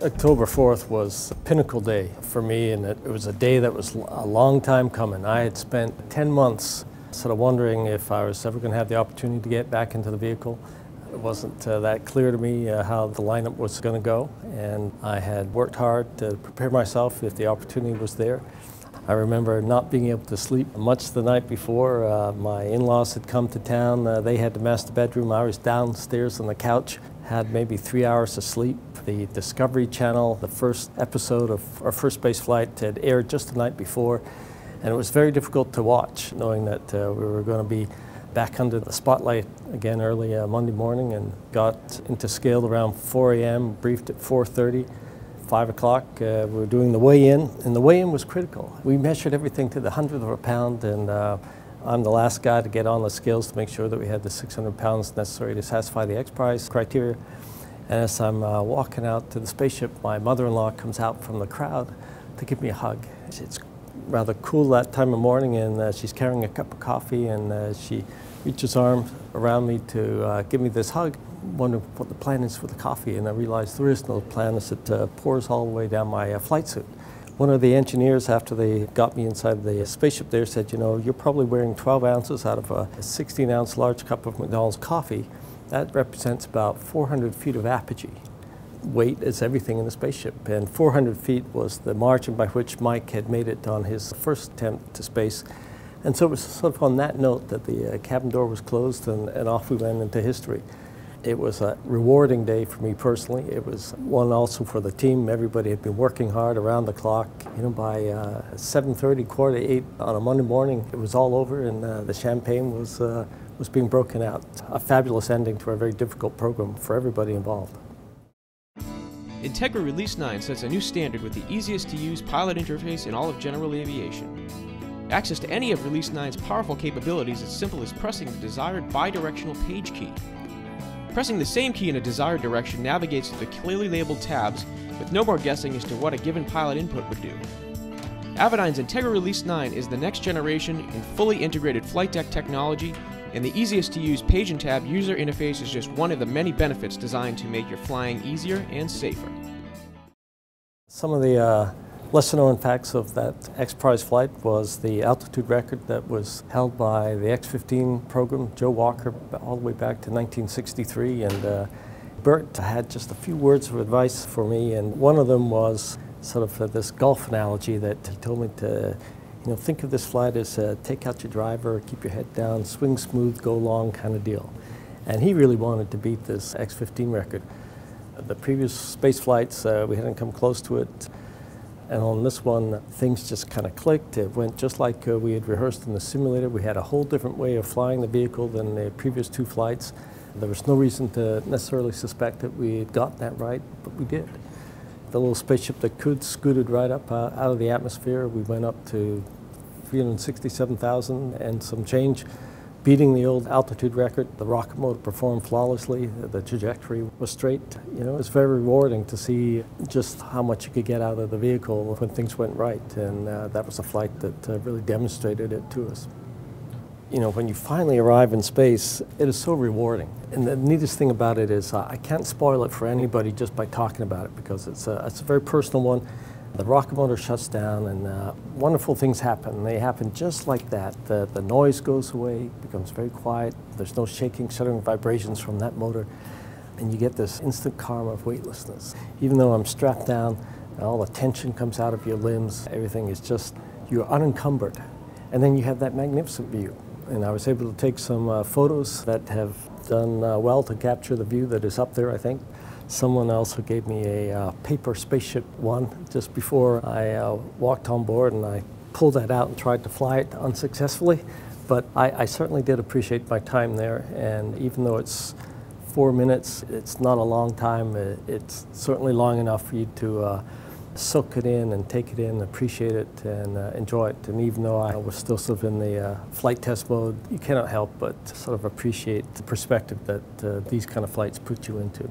October 4th was a pinnacle day for me, and it, was a day that was a long time coming. I had spent 10 months sort of wondering if I was ever going to have the opportunity to get back into the vehicle. It wasn't uh, that clear to me uh, how the lineup was going to go, and I had worked hard to prepare myself if the opportunity was there. I remember not being able to sleep much the night before. Uh, my in-laws had come to town. Uh, they had the master the bedroom. I was downstairs on the couch, had maybe three hours of sleep. The Discovery Channel, the first episode of our first space flight had aired just the night before, and it was very difficult to watch, knowing that uh, we were going to be back under the spotlight again early uh, Monday morning and got into scale around 4 a.m., briefed at 4.30 five o'clock, uh, we were doing the weigh-in, and the weigh-in was critical. We measured everything to the hundredth of a pound, and uh, I'm the last guy to get on the scales to make sure that we had the 600 pounds necessary to satisfy the X Prize criteria. And as I'm uh, walking out to the spaceship, my mother-in-law comes out from the crowd to give me a hug. It's rather cool that time of morning, and uh, she's carrying a cup of coffee, and uh, she reaches arms around me to uh, give me this hug wondering what the plan is for the coffee, and I realize there is no plan as it uh, pours all the way down my uh, flight suit. One of the engineers, after they got me inside the spaceship there, said, you know, you're probably wearing 12 ounces out of a 16 ounce large cup of McDonald's coffee. That represents about 400 feet of apogee. Weight is everything in the spaceship, and 400 feet was the margin by which Mike had made it on his first attempt to space. And so it was sort of on that note that the uh, cabin door was closed and, and off we went into history. It was a rewarding day for me personally. It was one also for the team. Everybody had been working hard around the clock. You know, by uh, 7.30, quarter to 8 on a Monday morning, it was all over and uh, the champagne was, uh, was being broken out. A fabulous ending to a very difficult program for everybody involved. Integra Release 9 sets a new standard with the easiest to use pilot interface in all of general aviation. Access to any of Release 9's powerful capabilities is simple as pressing the desired bidirectional page key. Pressing the same key in a desired direction navigates to the clearly labeled tabs with no more guessing as to what a given pilot input would do. Avidyne's Integra Release 9 is the next generation in fully integrated flight deck technology, and the easiest to use page and tab user interface is just one of the many benefits designed to make your flying easier and safer. Some of the uh Lesser known facts of that X Prize flight was the altitude record that was held by the X-15 program, Joe Walker, all the way back to 1963. And uh, Burt had just a few words of advice for me, and one of them was sort of uh, this golf analogy that he told me to, you know, think of this flight as uh, take out your driver, keep your head down, swing smooth, go long kind of deal. And he really wanted to beat this X-15 record. The previous space flights, uh, we hadn't come close to it. And on this one, things just kind of clicked. It went just like uh, we had rehearsed in the simulator. We had a whole different way of flying the vehicle than the previous two flights. There was no reason to necessarily suspect that we had got that right, but we did. The little spaceship that could scooted right up uh, out of the atmosphere. We went up to 367,000 and some change beating the old altitude record. The rocket motor performed flawlessly. The trajectory was straight. You know, it's very rewarding to see just how much you could get out of the vehicle when things went right. And uh, that was a flight that uh, really demonstrated it to us. You know, when you finally arrive in space, it is so rewarding. And the neatest thing about it is uh, I can't spoil it for anybody just by talking about it because it's a, it's a very personal one. The rocket motor shuts down and uh, wonderful things happen. They happen just like that. The, the noise goes away, becomes very quiet. There's no shaking, shuddering vibrations from that motor. And you get this instant calm of weightlessness. Even though I'm strapped down, all the tension comes out of your limbs. Everything is just, you're unencumbered. And then you have that magnificent view. And I was able to take some uh, photos that have done uh, well to capture the view that is up there, I think. Someone also gave me a uh, paper spaceship one just before I uh, walked on board, and I pulled that out and tried to fly it unsuccessfully. But I, I, certainly did appreciate my time there, and even though it's four minutes, it's not a long time. It's certainly long enough for you to uh, soak it in and take it in, appreciate it, and uh, enjoy it. And even though I was still sort of in the uh, flight test mode, you cannot help but sort of appreciate the perspective that uh, these kind of flights put you into.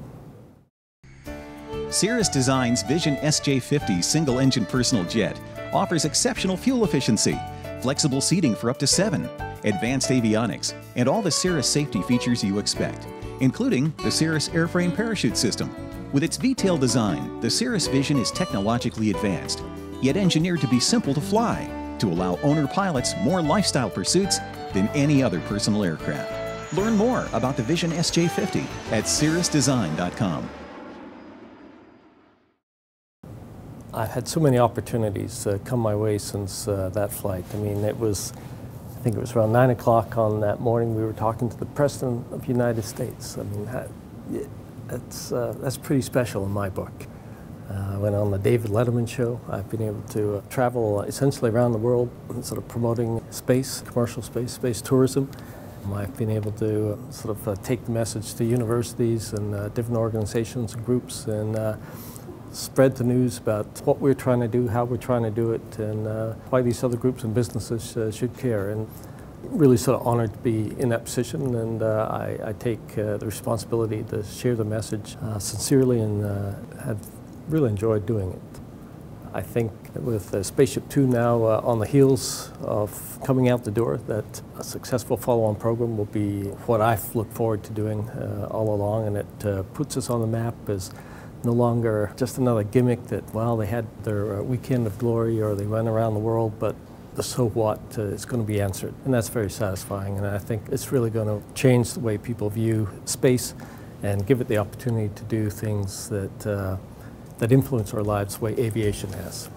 Cirrus Design's Vision SJ50 single engine personal jet offers exceptional fuel efficiency, flexible seating for up to seven, advanced avionics, and all the Cirrus safety features you expect, including the Cirrus airframe parachute system. With its V-tail design, the Cirrus Vision is technologically advanced, yet engineered to be simple to fly, to allow owner pilots more lifestyle pursuits than any other personal aircraft. Learn more about the Vision SJ50 at cirrusdesign.com. I've had so many opportunities uh, come my way since uh, that flight. I mean, it was, I think it was around 9 o'clock on that morning, we were talking to the President of the United States. I mean, that, that's, uh, that's pretty special in my book. Uh, I went on the David Letterman show. I've been able to uh, travel essentially around the world, sort of promoting space, commercial space, space tourism. I've been able to uh, sort of take the message to universities and different organizations and groups and spread the news about what we're trying to do, how we're trying to do it, and uh, why these other groups and businesses uh, should care. And really sort of honored to be in that position, and I, I, take the responsibility to share the message sincerely and have really enjoyed doing it. I think with uh, Spaceship Two now uh, on the heels of coming out the door, that a successful follow-on program will be what I've looked forward to doing uh, all along, and it uh, puts us on the map as no longer just another gimmick that, well, they had their uh, weekend of glory or they went around the world, but the so what uh, is going to be answered. And that's very satisfying, and I think it's really going to change the way people view space and give it the opportunity to do things that that influence our lives the way aviation has.